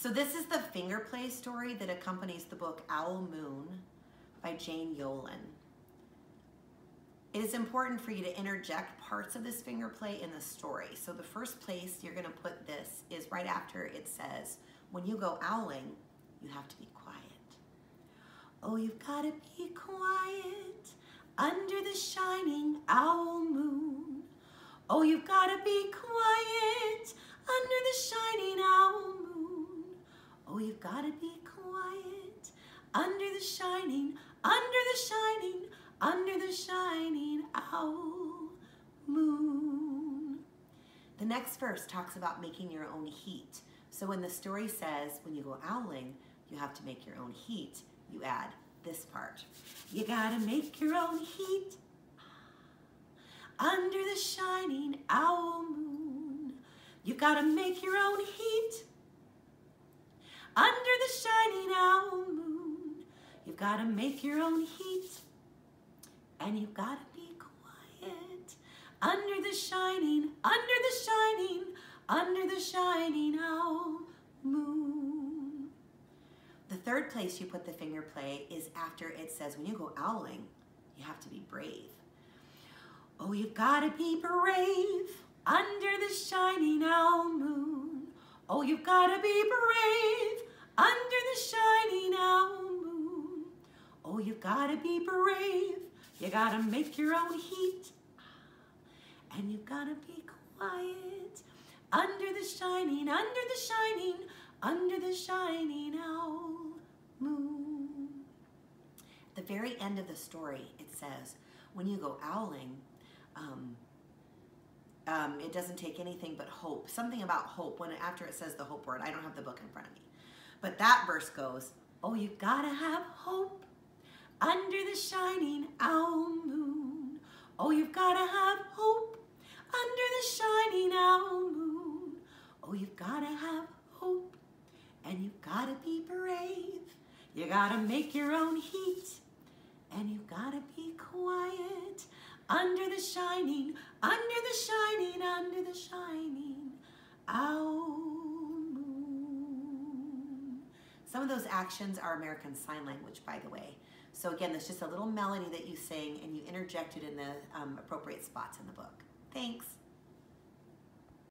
So this is the finger play story that accompanies the book Owl Moon by Jane Yolen. It is important for you to interject parts of this finger play in the story. So the first place you're gonna put this is right after it says, when you go owling, you have to be quiet. Oh, you've gotta be quiet under the shining owl moon. Oh, you've gotta be quiet under the shining owl gotta be quiet under the shining, under the shining, under the shining owl moon. The next verse talks about making your own heat. So when the story says, when you go owling, you have to make your own heat, you add this part. You gotta make your own heat under the shining owl moon. You gotta make your own heat gotta make your own heat and you've gotta be quiet under the shining, under the shining, under the shining owl moon. The third place you put the finger play is after it says when you go owling, you have to be brave. Oh, you've gotta be brave under the shining owl moon. Oh, you've gotta be brave gotta be brave. You gotta make your own heat. And you've gotta be quiet under the shining, under the shining, under the shining owl moon. At the very end of the story, it says, when you go owling, um, um, it doesn't take anything but hope. Something about hope. When after it says the hope word, I don't have the book in front of me, but that verse goes, "Oh, you gotta have hope under the shining owl moon. Oh, you've gotta have hope under the shining owl moon. Oh, you've gotta have hope, and you've gotta be brave. You gotta make your own heat, and you've gotta be quiet under the shining, under the shining, under the shining owl moon. Some of those actions are American Sign Language, by the way. So again, there's just a little melody that you sing and you interject it in the um, appropriate spots in the book. Thanks.